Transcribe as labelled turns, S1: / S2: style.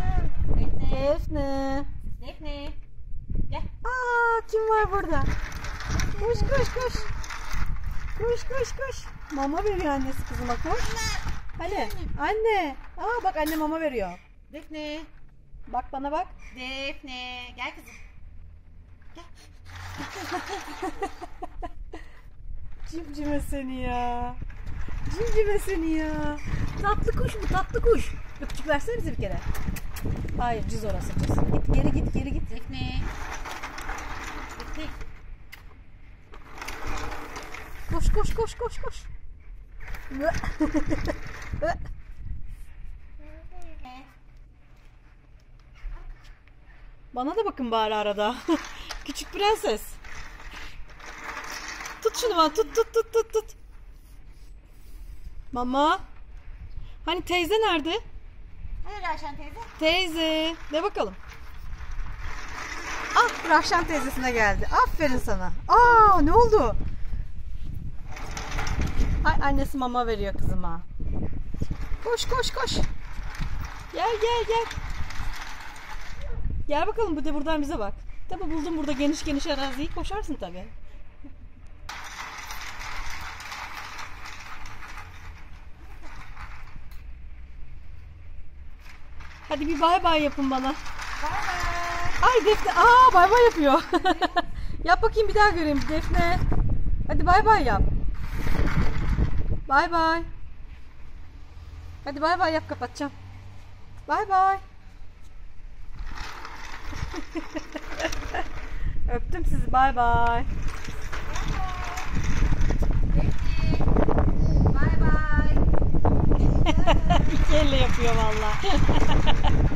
S1: Defne.
S2: Defne.
S1: Defne. Gel.
S2: Aa kim var burada? Koş koş koş. Koş koş koş. Mama veriyor annesi kızıma koş. Hadi anne. Aa bak anne mama veriyor.
S1: Defne.
S2: Bak bana bak.
S1: Defne. Gel kızım.
S2: Cimcime seni ya. Cimcime seni ya. Tatlı kuş mu tatlı kuş. Öpücük versene bize bir kere. Hayır cız orası cız. Git geri git geri git.
S1: Defne. Defne.
S2: Koş koş koş koş koş. Bana da bakın bari arada. Küçük prenses. Tut şunu bana tut tut tut tut tut. Mama. Hani teyze nerede?
S1: Hadi Raşan teyze.
S2: Teyze. De bakalım. Ah Rahşan teyzesine geldi. Aferin sana. Aa ne oldu? Ay annesi mama veriyor kızıma. Koş koş koş. Gel gel gel. Gel bakalım bu de buradan bize bak. Tabi buldum burada geniş geniş araziyi koşarsın tabi. Hadi bir bay bay yapın bana.
S1: Bay bay.
S2: Ay Defne. Aa bay bay yapıyor. yap bakayım bir daha göreyim Defne. Hadi bay bay yap. Bay bay. Hadi bay bay yap kapatacağım. Bay bay. Öptüm sizi bay bay. yapıyor valla.